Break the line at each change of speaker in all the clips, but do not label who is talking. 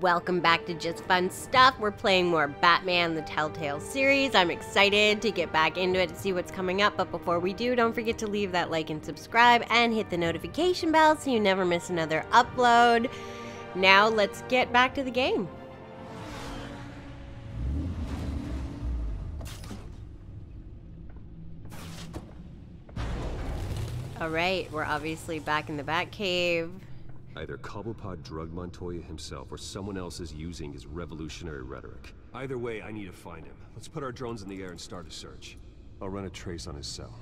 Welcome back to Just Fun Stuff. We're playing more Batman the Telltale series. I'm excited to get back into it and see what's coming up. But before we do, don't forget to leave that like and subscribe and hit the notification bell so you never miss another upload. Now let's get back to the game. All right, we're obviously back in the Batcave.
Either Cobblepot drugged Montoya himself or someone else is using his revolutionary rhetoric. Either way, I need to find him. Let's put our drones in the air and start a search. I'll run a trace on his cell.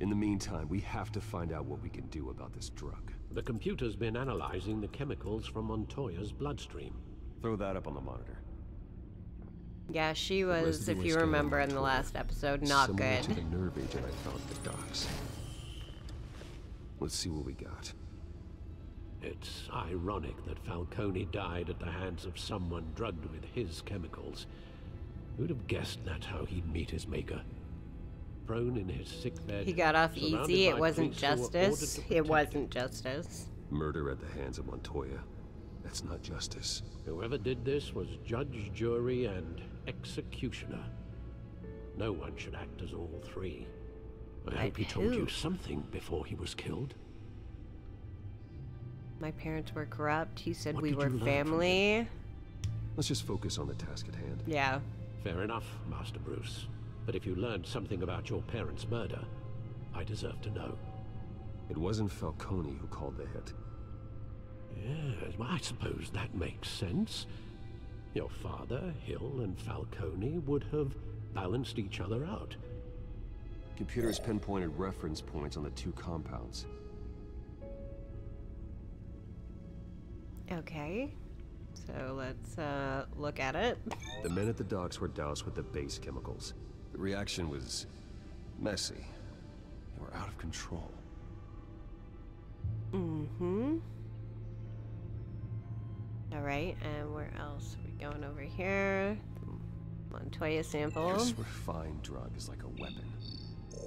In the meantime, we have to find out what we can do about this drug.
The computer's been analyzing the chemicals from Montoya's bloodstream.
Throw that up on the monitor.
Yeah, she was, if you remember in the last episode, not
Similar
good.
to the nerve agent I found at the docks. Let's see what we got.
It's ironic that Falcone died at the hands of someone drugged with his chemicals. Who'd have guessed that's how he'd meet his maker? Prone in his sick bed.
He got off easy. It wasn't
police who were
justice. It wasn't justice.
Murder at the hands of Montoya. That's not justice.
Whoever did this was judge, jury, and executioner. No one should act as all three. I
Like
hope he told
who?
you something before he was killed.
My parents were corrupt. He said
What
we were
you learn from
family.
Let's just focus on the task at hand.
Yeah.
Fair enough, Master Bruce. But if you learned something about your parents' murder, I deserve to know.
It wasn't Falcone who called the hit.
Yes, well, I suppose that makes sense. Your father, Hill, and Falcone would have balanced each other out.
Computers pinpointed reference points on the two compounds.
Okay. So let's uh, look at it.
The men at the docks were doused with the base chemicals. The reaction was messy. They were out of control.
Mm-hmm. All right, and where else are we going over here? Montoya sample.
This refined drug is like a weapon.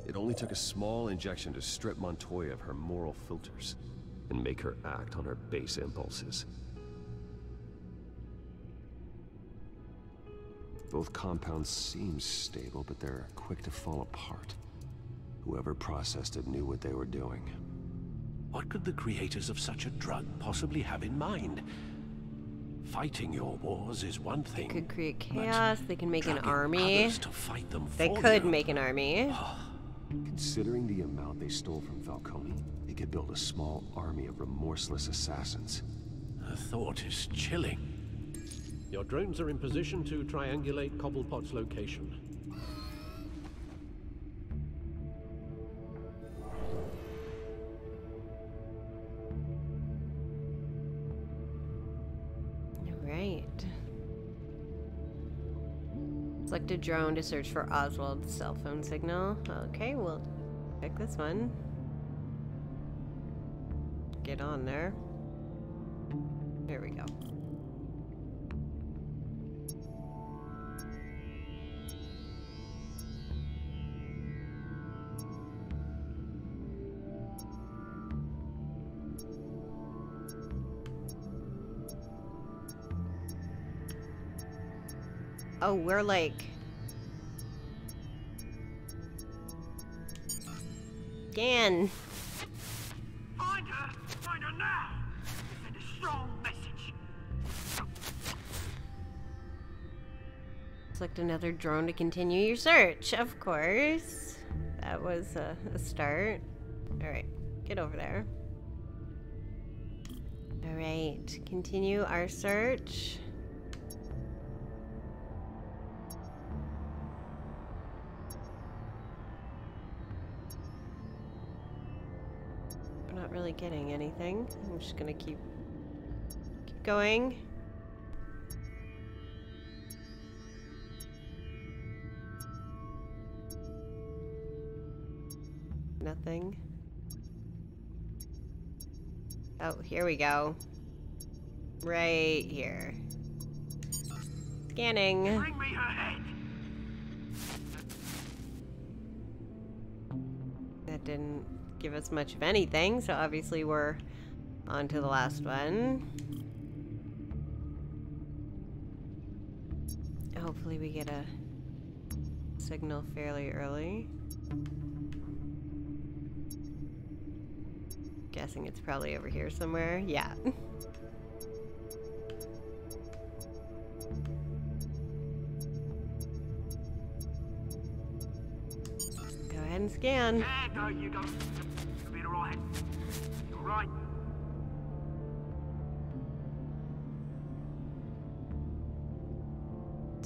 It only took a small injection to strip Montoya of her moral filters and make her act on her base impulses. Both compounds seem stable, but they're quick to fall apart. Whoever processed it knew what they were doing.
What could the creators of such a drug possibly have in mind? Fighting your wars is one thing.
They could create chaos. They can make an army.
to fight them
They
for
could
you.
make an army.
Considering the amount they stole from Falcone, they could build a small army of remorseless assassins.
The thought is chilling. Your drones are in position to triangulate Cobblepot's location.
All right. Select a drone to search for Oswald's cell phone signal. Okay, we'll pick this one. Get on there. There we go. Oh, we're like... Dan.
Find her! Find her now! Send a strong message.
Select another drone to continue your search. Of course. That was a, a start. Alright, get over there. Alright, continue our search. Not really getting anything. I'm just gonna keep keep going. Nothing. Oh, here we go. Right here. Scanning.
Bring me her head!
That didn't give us much of anything, so obviously we're on to the last one. Hopefully we get a signal fairly early. Guessing it's probably over here somewhere. Yeah. Go ahead and scan.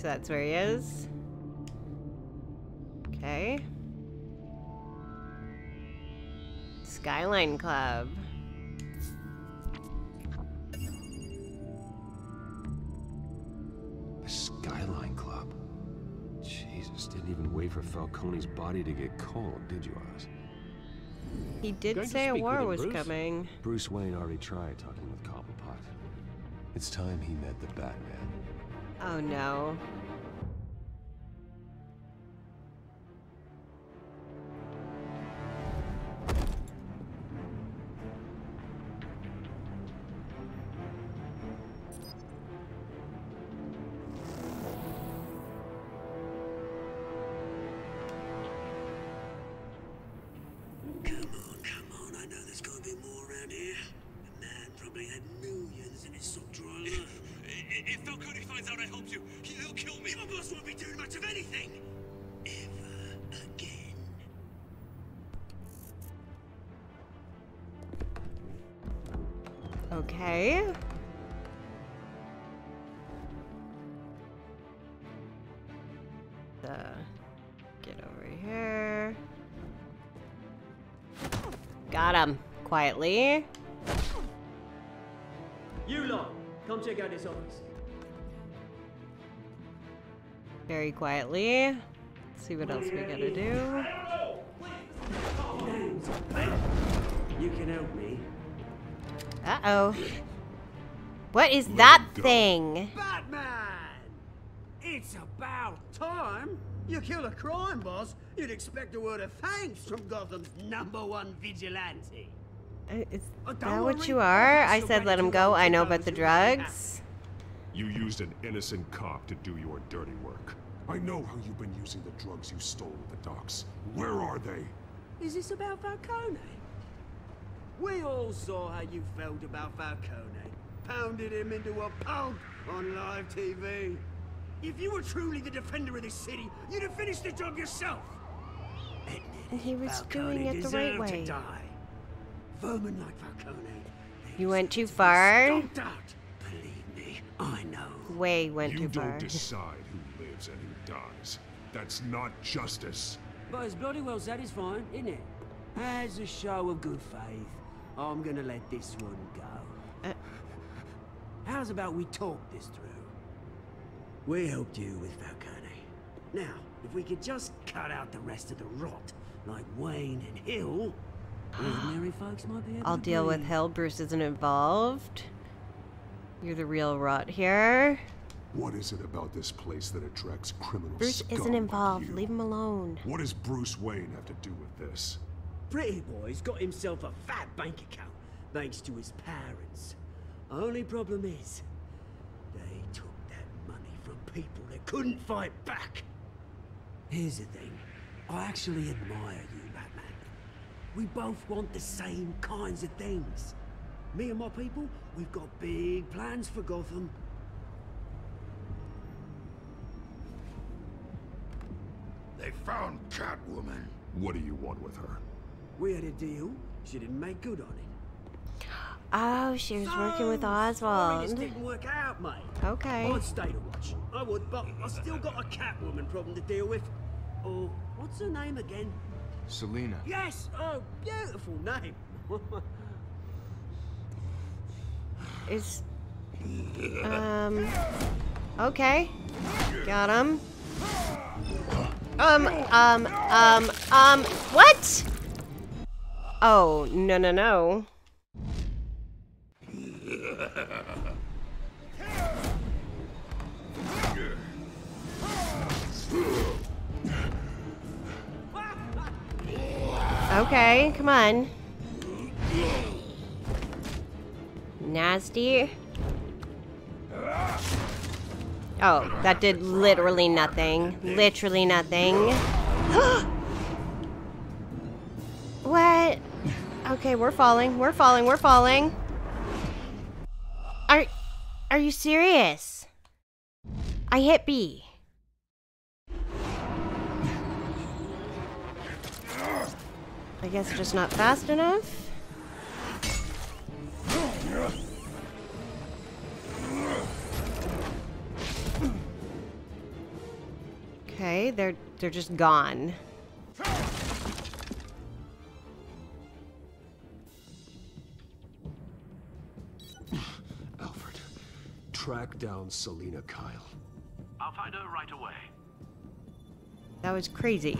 So that's where he is. Okay. Skyline Club.
The Skyline Club. Jesus, didn't even wait for Falcone's body to get cold, did you, Oz?
He did
Going
say a war
him,
was
Bruce?
coming.
Bruce Wayne already tried talking with Cobblepot. It's time he met the Batman.
Oh no. Got him. Quietly.
You lot, come check out this office.
Very quietly. see what else we gotta do.
You can help me.
Uh-oh. What is that thing?
Batman! It's about time. You kill a crime boss, you'd expect a word of thanks from Gotham's number one vigilante.
Is
Oh,
that what you are? I said let him go. I know about the
hours when I
drugs.
You used an innocent cop to do your dirty work. I know how you've been using the drugs you stole at the docks. Where are they?
Is this about Falcone? We all saw how you felt about Falcone. Pounded him into a pulp on live TV. If you were truly the defender of this city, you'd have finished the job yourself. And it,
He was
Falcone
doing it the right
deserved
way.
To die. Vermin like Falcone. they
You went too
deserve to be
far.
stomped out. Believe me, I know.
Way went
you
too
don't
far.
decide who lives and who dies. That's not justice.
But it's bloody well satisfying, isn't it? As a show of good faith, I'm gonna let this one go.
Uh.
How's about we talk this through? We helped you with Falcone. Now, if we could just cut out the rest of the rot, like Wayne and Hill, ordinary folks might be able
I'll
to
deal with. Hill. Bruce isn't involved. You're the real rot here.
What is it about this place that attracts criminals?
Bruce isn't involved. Leave him alone.
What does Bruce Wayne have to do with this?
Pretty Boy's got himself a fat bank account, thanks to his parents. Only problem is, they took that money from people that couldn't fight back. Here's the thing, I actually admire you, Batman. We both want the same kinds of things. Me and my people, we've got big plans for Gotham.
They found Catwoman.
What do you want with her?
We had a deal, she didn't make good on it.
Oh, she was working with
So sorry This
Oswald.
didn't work out, mate.
Okay.
I'd stay to watch. I would, but I still got a Catwoman problem to deal with. Oh, what's her name again?
Selina.
Yes! Oh, beautiful name.
Is um okay. Got him. Um um um um what? Oh, no no no. Okay, come on. Nasty. Oh, that did literally nothing. Literally nothing. what? Okay, we're falling. We're falling. We're falling. Are Are you serious? I hit B. I guess just not fast enough. Okay, they're they're just gone.
Track down Selina Kyle.
I'll find her right away.
That was crazy.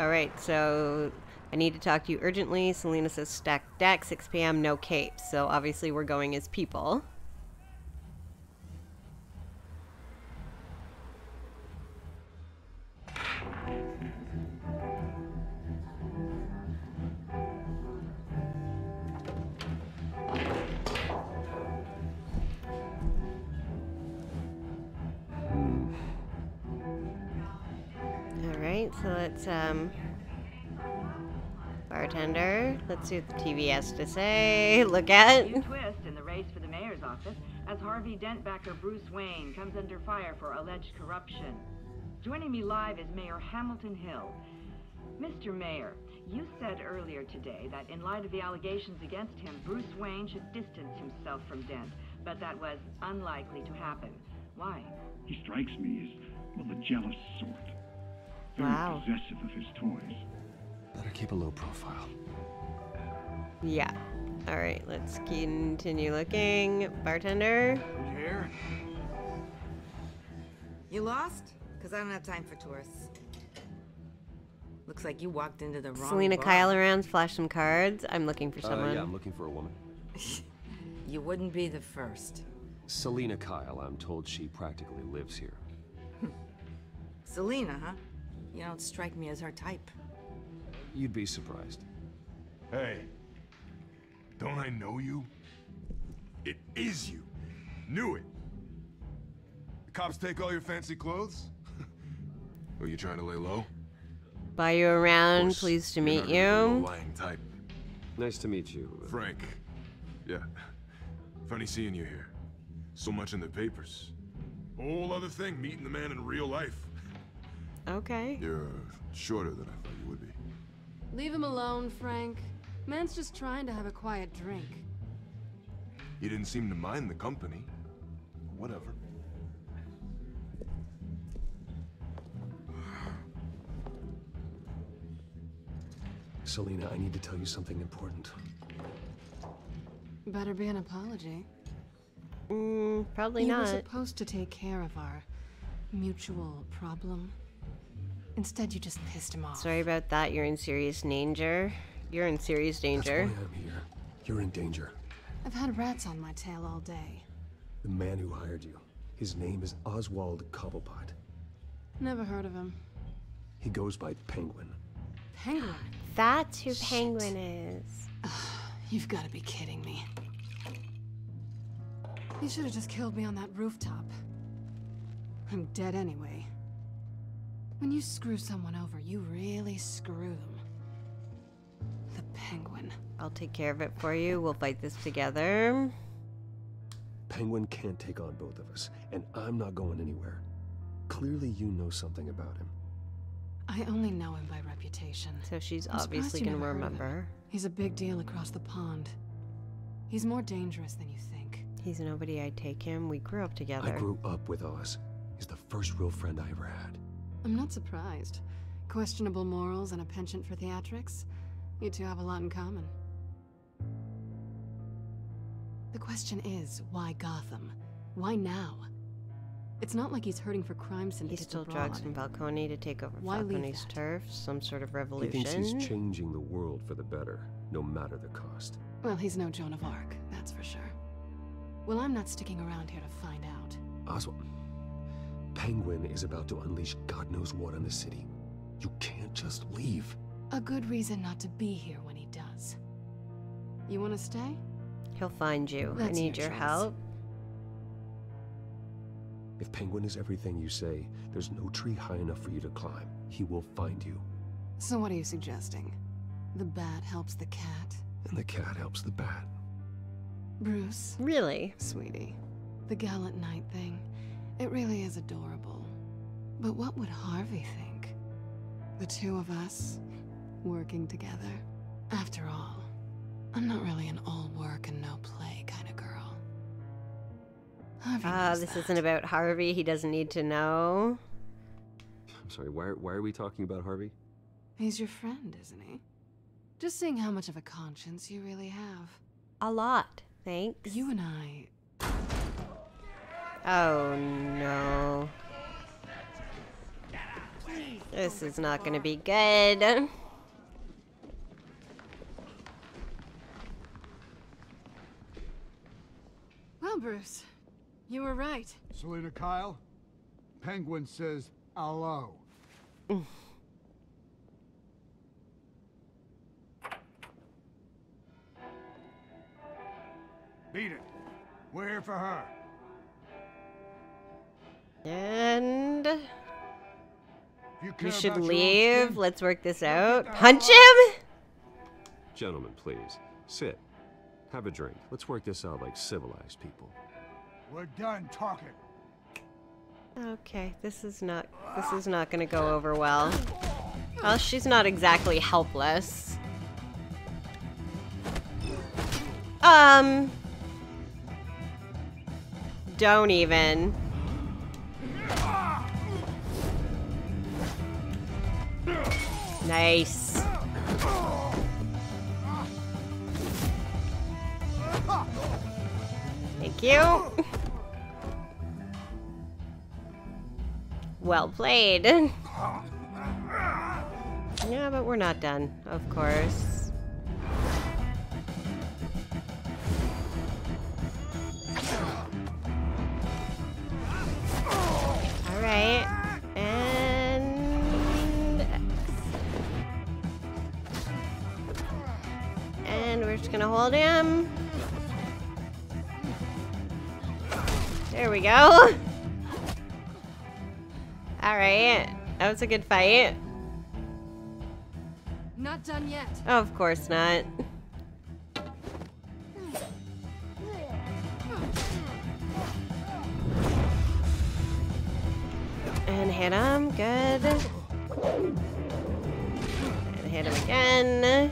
Alright, so I need to talk to you urgently. Selina says Stacked Deck, 6 p.m., no cape. So obviously we're going as people. Um... Bartender, let's see what the TV has to say. Look at.
New twist in the race for the mayor's office as Harvey Dent backer Bruce Wayne comes under fire for alleged corruption. Joining me live is Mayor Hamilton Hill. Mr. Mayor, you said earlier today that in light of the allegations against him, Bruce Wayne should distance himself from Dent, but that was unlikely to happen. Why?
He strikes me as, well, the jealous sort. Very
Wow.
possessive of his toys.
Better keep a low profile.
Yeah. Alright, let's continue looking. Bartender.
Here?
You lost? Because I don't have time for tourists. Looks like you walked into the wrong
Selina
bar.
Kyle around, flash some cards. I'm looking for
Uh,
someone.
yeah, I'm looking for a woman.
You wouldn't be the first.
Selina Kyle, I'm told she practically lives here.
Selina, huh? You don't strike me as her type.
You'd be surprised.
Hey. Don't I know you? It is you. Knew it. The cops take all your fancy clothes? Are you trying to lay low?
Buy you around,
course,
pleased to meet
not really the
you.
Lying type.
Nice to meet you.
Frank. Yeah. Funny seeing you here. So much in the papers. Whole other thing, meeting the man in real life.
Okay.
You're shorter than I thought you would be.
Leave him alone, Frank. Man's just trying to have a quiet drink.
He didn't seem to mind the company. Whatever.
Selina, I need to tell you something important.
Better be an apology.
Mm, probably
you
not.
were supposed to take care of our mutual problem. Instead, you just pissed him off.
Sorry about that. You're in serious danger. You're in serious danger.
That's why I'm here. You're in danger.
I've had rats on my tail all day.
The man who hired you. His name is Oswald Cobblepot.
Never heard of him.
He goes by Penguin.
Penguin?
That's who Penguin is.
You've got to be kidding me. You should have just killed me on that rooftop. I'm dead anyway. When you screw someone over, you really screw them. The penguin.
I'll take care of it for you. We'll fight this together.
Penguin can't take on both of us, and I'm not going anywhere. Clearly, you know something about him.
I only know him by reputation.
So she's
I'm
obviously gonna
never heard of him.
remember.
He's a big deal across the pond. He's more dangerous than you think.
He's nobody I take him. We grew up together.
I grew up with Oz. He's the first real friend I ever had.
I'm not surprised. Questionable morals and a penchant for theatrics. You two have a lot in common. The question is, why Gotham? Why now? It's not like he's hurting for crime syndicates
He
syndicates
stole
abroad.
drugs from Falcone to take over
Why leave
Falcone's turf. Some sort of revolution.
He thinks he's changing the world for the better, no matter the cost.
Well, he's no Joan of Arc, that's for sure. Well, I'm not sticking around here to find out.
Oswald. Penguin Penguin is about to unleash God knows what on the city. You can't just leave.
A good reason not to be here when he does. You want to stay?
He'll find you. I need
your
your help.
If Penguin is everything you say, there's no tree high enough for you to climb. He will find you.
So what are you suggesting? The bat helps the cat?
And the cat helps the bat.
Bruce,
Really?
sweetie, the gallant knight thing, it really is adorable. But what would Harvey think? The two of us, working together. After all, I'm not really an all work and no play kind of girl. Harvey
Ah,
knows
this
that.
isn't about Harvey. He doesn't need to know.
I'm sorry, why, why are we talking about Harvey?
He's your friend, isn't he? Just seeing how much of a conscience you really have.
A lot. Thanks.
You and I,
Oh no. This is not gonna be good.
well, Bruce, you were right.
Selina Kyle, Penguin says hello. Beat it. We're here for her.
And
If you
we should
about your own
leave. Let's work this out. Punch him?
Gentlemen, please. Sit. Have a drink. Let's work this out like civilized people.
We're done talking.
Okay, this is not this is not gonna go over well. Well, she's not exactly helpless. Um Don't even. Nice. Thank you. Well played. Yeah, but we're not done, of course. Hold him. There we go. Alright. That was a good fight.
Not done yet.
Oh, of course not. And hit him. Good. And hit him again.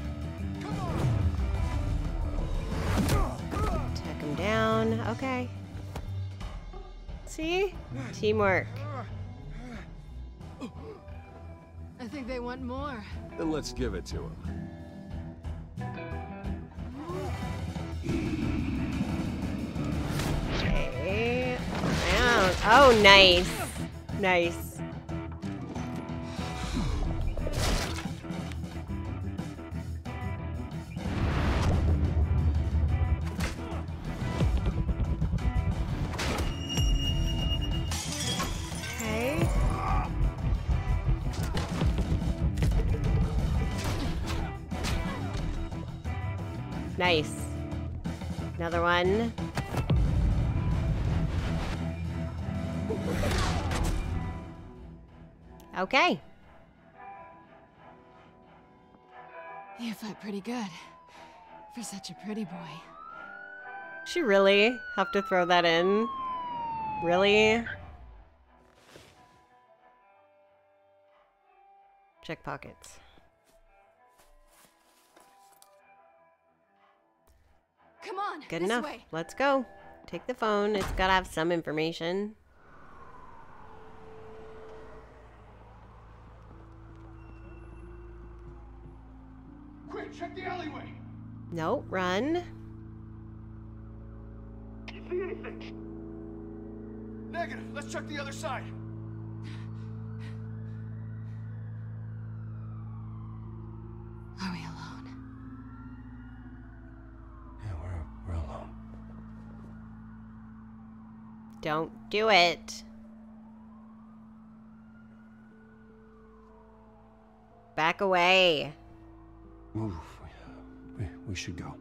Down. Okay. See? Teamwork.
I think they want more.
Then let's give it to them.
Okay. Down. Oh, nice. Nice. Nice. Another one. Okay.
You fight pretty good. For such a pretty boy.
She really have to throw that in? Really? Check pockets.
Come on,
Good
this
enough.
way.
Let's go. Take the phone. It's gotta have some information.
Quick, check the alleyway.
No, run.
You see anything? Negative. Let's check the other side.
Don't do it. Back away.
We should go.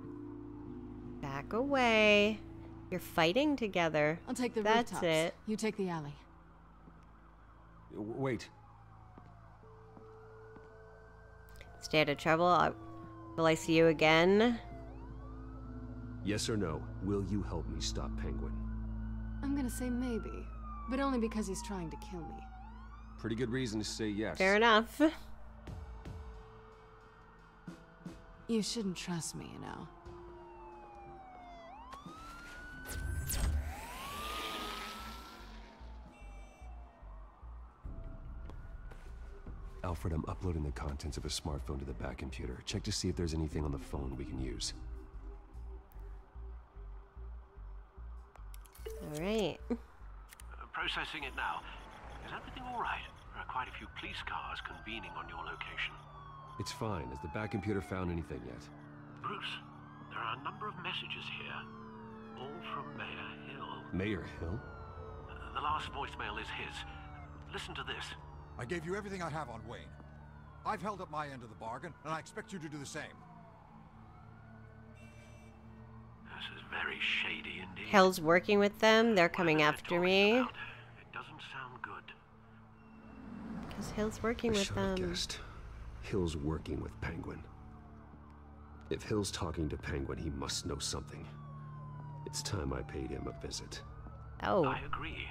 Back away. You're fighting together.
I'll take the
That's
rooftops.
it.
You take the alley.
Wait.
Stay out of trouble. I will I see you again?
Yes or no? Will you help me stop Penguin?
I'm gonna say maybe, but only because he's trying to kill me.
Pretty good reason to say yes.
Fair enough.
You shouldn't trust me, you know.
Alfred, I'm uploading the contents of a smartphone to the Batcomputer. Check to see if there's anything on the phone we can use.
Processing it now. Is everything all right? There are quite a few police cars convening on your location.
It's fine. Has the Batcomputer found anything yet?
Bruce, there are a number of messages here, all from Mayor Hill.
Mayor Hill?
Uh, the last voicemail is his. Listen to this.
I gave you everything I have on Wayne. I've held up my end of the bargain, and I expect you to do the same.
This is very shady indeed.
Hill's working with them. They're coming after me.
It doesn't sound good.
Because Hill's working
I
with
should have
them.
guessed. Hill's working with Penguin. If Hill's talking to Penguin, he must know something. It's time I paid him a visit.
Oh.
I agree.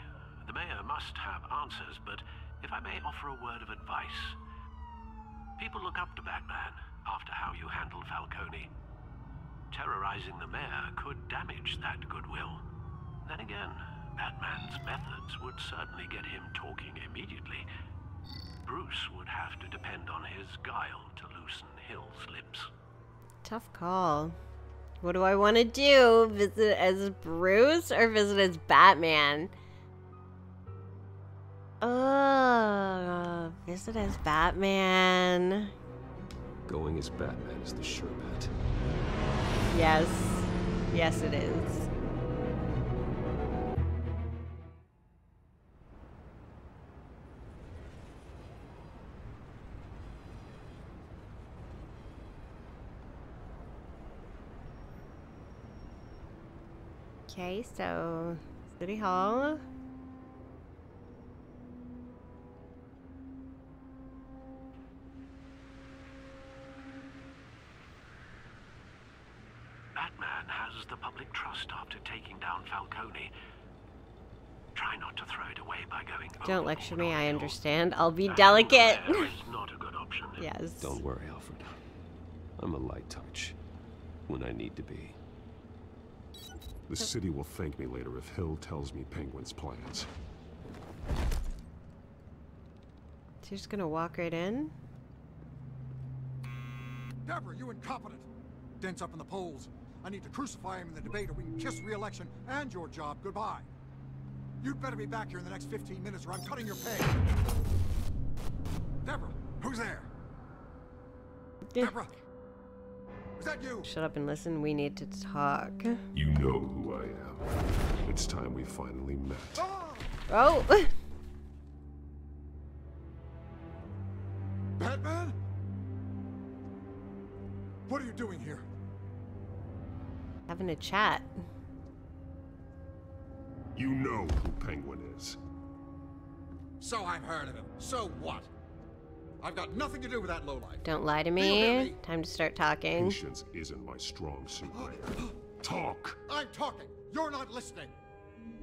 The mayor must have answers, but if I may offer a word of advice. People look up to Batman after how you handled Falcone. Terrorizing the mayor could damage that goodwill. Then again, Batman's methods would certainly get him talking immediately. Bruce would have to depend on his guile to loosen Hill's lips.
Tough call. What do I want to do? Visit as Bruce or visit as Batman? Oh, visit as Batman.
Going as Batman is the sure bet.
Yes. Yes, it is. Okay, so City Hall.
Batman has the public trust after taking down Falcone. Try not to throw it away by going
Don't lecture me, I understand. I'll be delicate.
Not a good option.
yes.
Don't worry, Alfred. I'm a light touch. When I need to be.
The city will thank me later if Hill tells me Penguin's plans.
So you're just gonna walk right in?
Deborah, you incompetent! Dents up in the polls. I need to crucify him in the debate or we can kiss re-election and your job goodbye. You'd better be back here in the next 15 minutes or I'm cutting your pay. Deborah, who's there? Deborah! Is you?
Shut up and listen. We need to talk.
You know who I am. It's time we finally met.
Oh!
Batman? What are you doing here?
Having a chat.
You know who Penguin is.
So I've heard of him. So what? I've got nothing to do with that lowlife.
Don't lie to
Do
me. Time to start talking.
Patience isn't my strong suit, Talk!
I'm talking. You're not listening.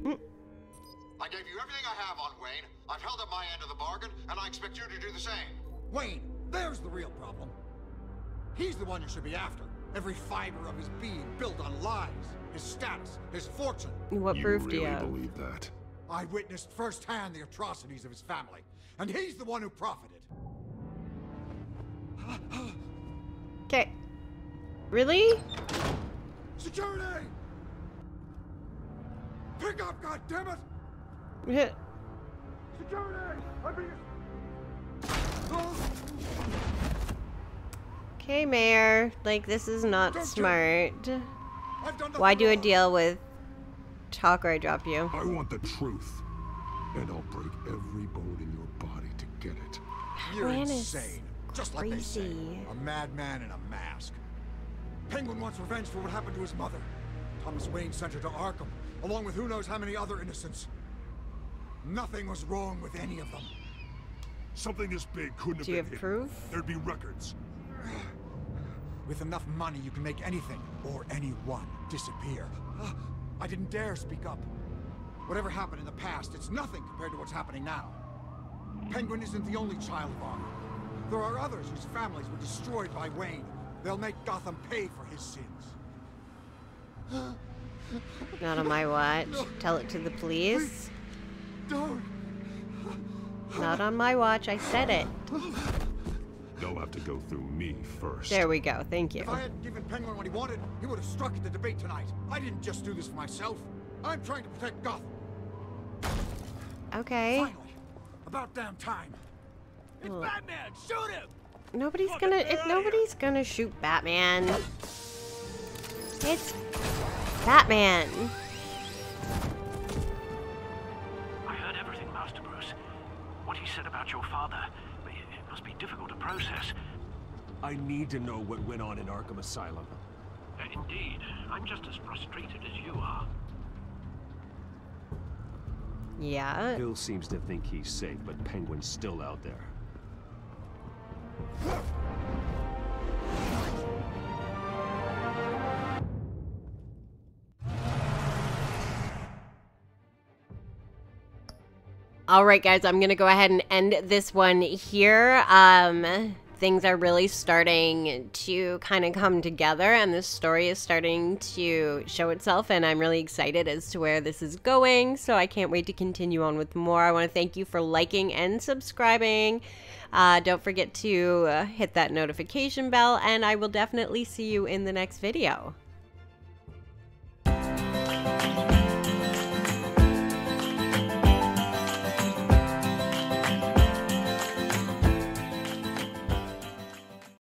I gave you everything I have on Wayne. I've held up my end of the bargain, and I expect you to do the same.
Wayne, there's the real problem. He's the one you should be after. Every fiber of his being built on lies, his status, his fortune.
What
you
proof do you
really
have?
believe that?
I witnessed firsthand the atrocities of his family, and he's the one who profited.
Okay. Really?
Security! Pick up, goddammit!
Yeah.
Security! I'm being...
Okay, Mayor. Like, this is not
Don't
smart. Why do a deal with talk or I drop you?
I want the truth. And I'll break every bone in your body to get it.
You're
Batman is
insane. Just like they say, a madman in a mask. Penguin wants revenge for what happened to his mother. Thomas Wayne sent her to Arkham, along with who knows how many other innocents. Nothing was wrong with any of them.
Something this big couldn't have
Do you
been
have
hidden.
proof?
There'd be records.
With enough money, you can make anything, or anyone, disappear. I didn't dare speak up. Whatever happened in the past, it's nothing compared to what's happening now. Penguin isn't the only child of Arkham. There are others whose families were destroyed by Wayne. They'll make Gotham pay for his sins.
Not on my watch. Tell it to the police.
Don't.
Not on my watch. I said it.
They'll have to go through me first.
There we go. Thank you.
If I hadn't given Penguin what he wanted, he would have struck at the debate tonight. I didn't just do this for myself. I'm trying to protect Gotham.
Okay.
Finally. About damn time.
It's
Well-
Batman! Shoot him!
Nobody's gonna. If nobody's gonna shoot Batman, it's Batman.
I heard everything, Master Bruce. What he said about your father, it, it must be difficult to process.
I need to know what went on in Arkham Asylum.
Uh, indeed, I'm just as frustrated as you are.
Yeah.
Hill seems to think he's safe, but Penguin's still out there.
All right, guys, I'm going to go ahead and end this one here. Um, things are really starting to kind of come together, and this story is starting to show itself, and I'm really excited as to where this is going. So I can't wait to continue on with more. I want to thank you for liking and subscribing. Uh, don't forget to uh, hit that notification bell, and I will definitely see you in the next video.